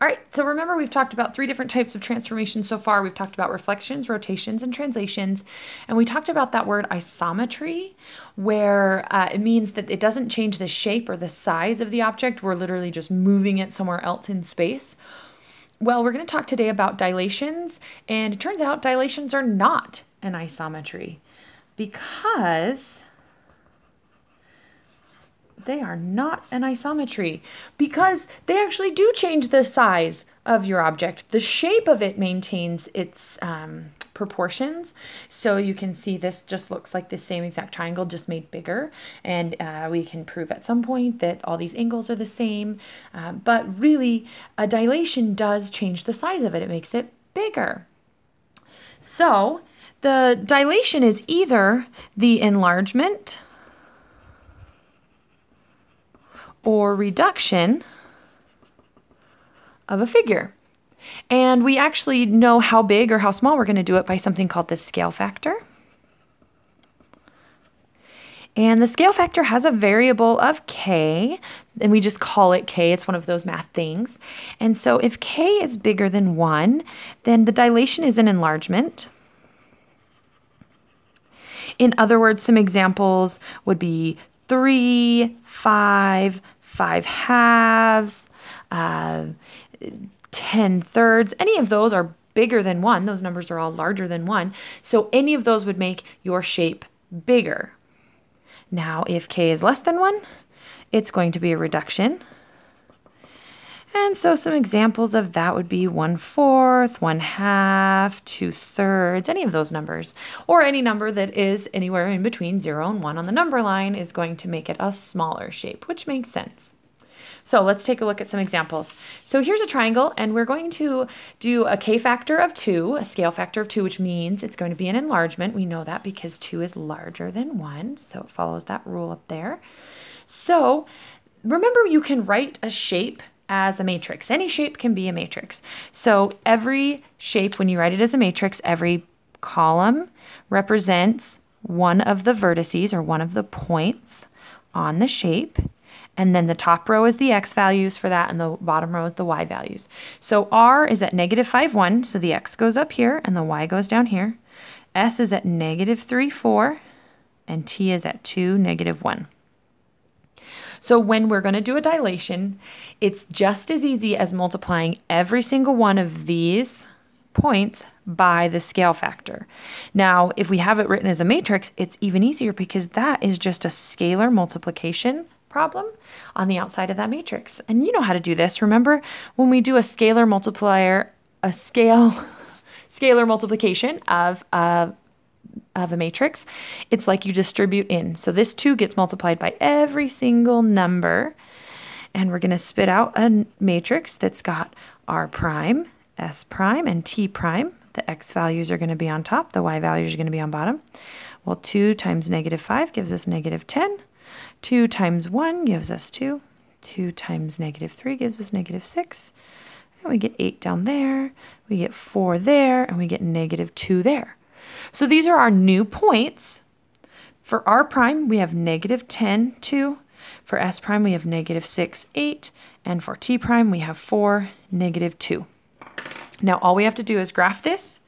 All right, so remember we've talked about three different types of transformations so far. We've talked about reflections, rotations, and translations. And we talked about that word isometry, where uh, it means that it doesn't change the shape or the size of the object. We're literally just moving it somewhere else in space. Well, we're going to talk today about dilations, and it turns out dilations are not an isometry because they are not an isometry because they actually do change the size of your object. The shape of it maintains its um, proportions. So you can see this just looks like the same exact triangle, just made bigger. And uh, we can prove at some point that all these angles are the same. Uh, but really, a dilation does change the size of it. It makes it bigger. So the dilation is either the enlargement or reduction of a figure. And we actually know how big or how small we're going to do it by something called the scale factor. And the scale factor has a variable of k, and we just call it k. It's one of those math things. And so if k is bigger than 1, then the dilation is an enlargement. In other words, some examples would be 3, 5, 5 halves, uh, 10 thirds. Any of those are bigger than 1. Those numbers are all larger than 1. So any of those would make your shape bigger. Now, if k is less than 1, it's going to be a reduction. And so some examples of that would be one fourth, one half, two thirds, any of those numbers, or any number that is anywhere in between zero and one on the number line is going to make it a smaller shape, which makes sense. So let's take a look at some examples. So here's a triangle, and we're going to do a k factor of 2, a scale factor of 2, which means it's going to be an enlargement. We know that because 2 is larger than 1, so it follows that rule up there. So remember, you can write a shape as a matrix. Any shape can be a matrix. So every shape, when you write it as a matrix, every column represents one of the vertices or one of the points on the shape. And then the top row is the x values for that, and the bottom row is the y values. So r is at negative 5, 1, so the x goes up here and the y goes down here. s is at negative 3, 4, and t is at 2, negative 1. So when we're going to do a dilation, it's just as easy as multiplying every single one of these points by the scale factor. Now, if we have it written as a matrix, it's even easier because that is just a scalar multiplication problem on the outside of that matrix. And you know how to do this. Remember when we do a scalar multiplier, a scale scalar multiplication of a of a matrix, it's like you distribute in. So this 2 gets multiplied by every single number. And we're going to spit out a matrix that's got r prime, s prime, and t prime. The x values are going to be on top. The y values are going to be on bottom. Well, 2 times negative 5 gives us negative 10. 2 times 1 gives us 2. 2 times negative 3 gives us negative 6. And we get 8 down there. We get 4 there. And we get negative 2 there. So these are our new points. For r prime, we have negative 10, 2. For s prime, we have negative 6, 8. And for t prime, we have 4, negative 2. Now all we have to do is graph this.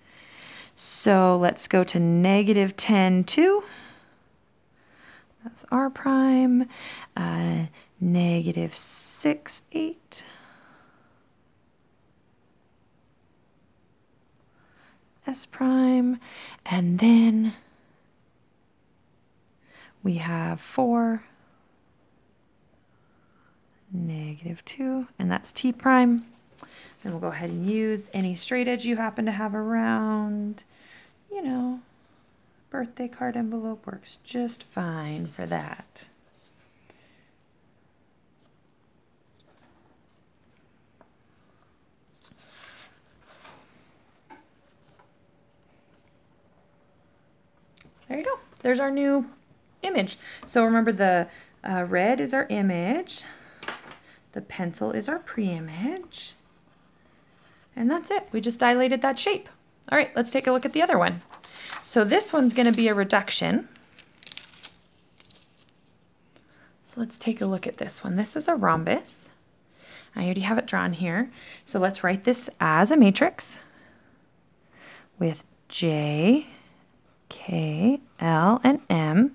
So let's go to negative 10, 2. That's r prime. Uh, negative 6, 8. S prime, and then we have 4, negative 2, and that's T prime. Then we'll go ahead and use any straight edge you happen to have around. You know, birthday card envelope works just fine for that. There you go. There's our new image. So remember the uh, red is our image. The pencil is our pre-image. And that's it. We just dilated that shape. All right, let's take a look at the other one. So this one's going to be a reduction. So let's take a look at this one. This is a rhombus. I already have it drawn here. So let's write this as a matrix with J, K, L, and M.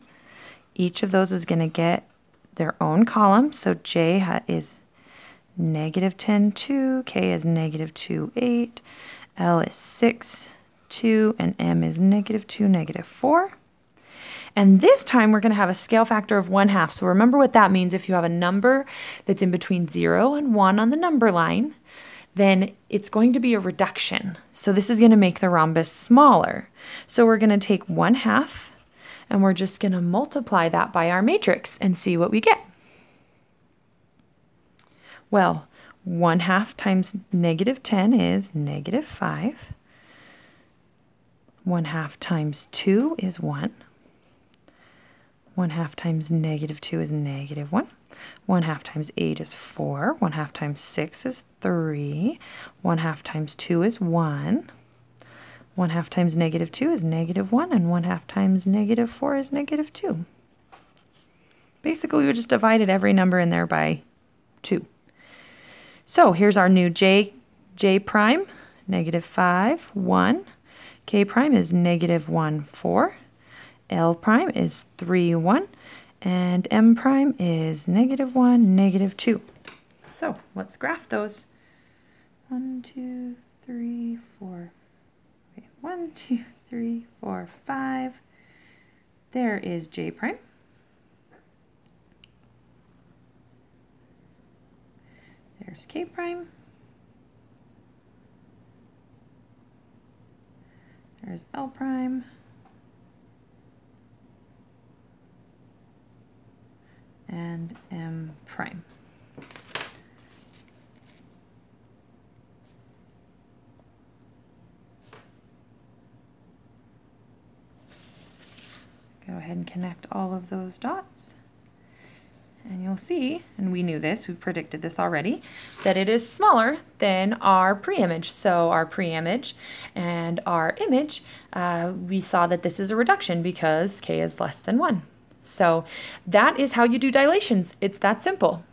Each of those is going to get their own column. So J is negative 10, 2, K is negative 2, 8, L is 6, 2, and M is negative 2, negative 4. And this time we're going to have a scale factor of 1 half. So remember what that means if you have a number that's in between 0 and 1 on the number line, then it's going to be a reduction. So this is going to make the rhombus smaller. So we're going to take 1 half and we're just going to multiply that by our matrix and see what we get. Well, 1 half times negative 10 is negative 5. 1 half times 2 is 1. 1 half times negative 2 is negative 1. 1 half times 8 is 4. 1 half times 6 is 3. 1 half times 2 is 1. 1 half times negative 2 is negative 1. And 1 half times negative 4 is negative 2. Basically, we just divided every number in there by 2. So here's our new j, j prime, negative 5, 1. k prime is negative 1, 4. L prime is 3, 1, and M prime is negative 1, negative 2. So let's graph those. 1, 2, 3, 4. Okay, 1, 2, 3, 4, 5. There is J prime. There's K prime. There's L prime. And M prime. Go ahead and connect all of those dots. And you'll see, and we knew this, we predicted this already, that it is smaller than our pre-image. So our pre-image and our image, uh, we saw that this is a reduction because k is less than 1. So that is how you do dilations. It's that simple.